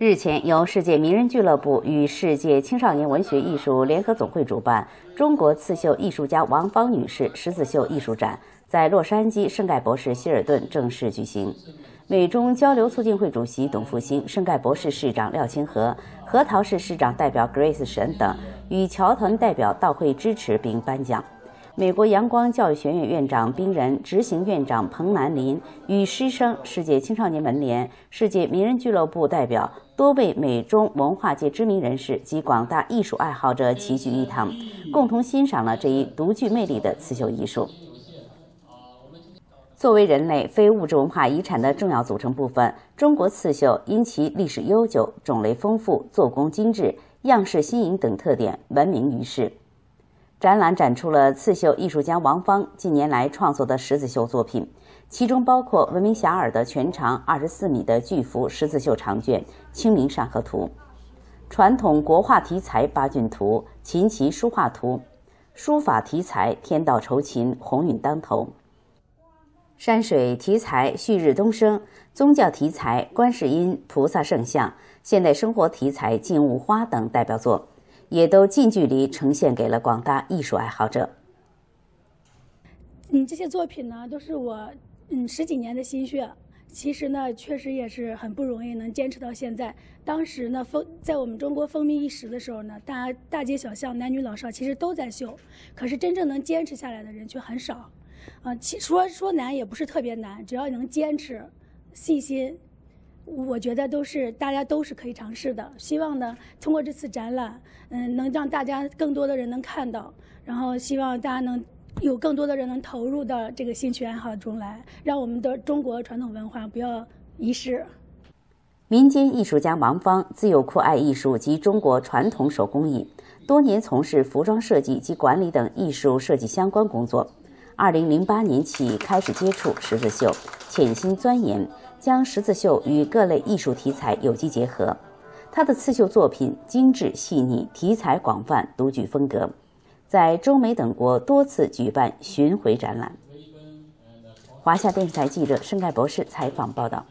日前，由世界名人俱乐部与世界青少年文学艺术联合总会主办，中国刺绣艺术家王芳女士十字绣艺术展在洛杉矶圣盖博士希尔顿正式举行。美中交流促进会主席董复兴、圣盖博士市长廖清和、核桃市市长代表 Grace 沈等与侨团代表到会支持并颁奖。美国阳光教育学院院长冰人、执行院长彭南林与师生、世界青少年文联、世界名人俱乐部代表多位美中文化界知名人士及广大艺术爱好者齐聚一堂，共同欣赏了这一独具魅力的刺绣艺术。作为人类非物质文化遗产的重要组成部分，中国刺绣因其历史悠久、种类丰富、做工精致、样式新颖等特点闻名于世。展览展出了刺绣艺术家王芳近年来创作的十字绣作品，其中包括闻名遐迩的全长二十四米的巨幅十字绣长卷《清明上河图》，传统国画题材《八骏图》、琴棋书画图、书法题材《天道酬勤，鸿运当头》、山水题材《旭日东升》、宗教题材《观世音菩萨圣像》、现代生活题材《静物花》等代表作。也都近距离呈现给了广大艺术爱好者。嗯，这些作品呢，都是我嗯十几年的心血。其实呢，确实也是很不容易，能坚持到现在。当时呢，风在我们中国风靡一时的时候呢，大大街小巷，男女老少其实都在绣。可是真正能坚持下来的人却很少。啊，其说说难也不是特别难，只要能坚持、细心。我觉得都是大家都是可以尝试的。希望呢，通过这次展览，嗯，能让大家更多的人能看到，然后希望大家能有更多的人能投入到这个兴趣爱好中来，让我们的中国传统文化不要遗失。民间艺术家王芳自幼酷爱艺术及中国传统手工艺，多年从事服装设计及管理等艺术设计相关工作。二零零八年起开始接触十字绣，潜心钻研。将十字绣与各类艺术题材有机结合，他的刺绣作品精致细腻，题材广泛，独具风格，在中美等国多次举办巡回展览。华夏电视台记者申盖博士采访报道。